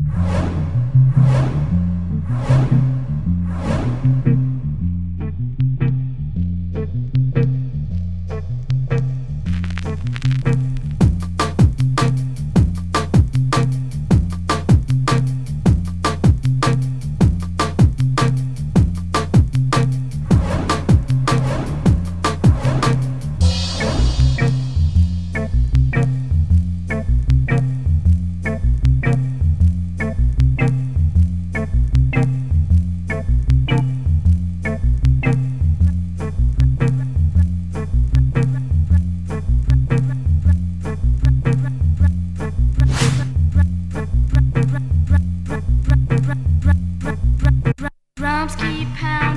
you Drums keep pounding.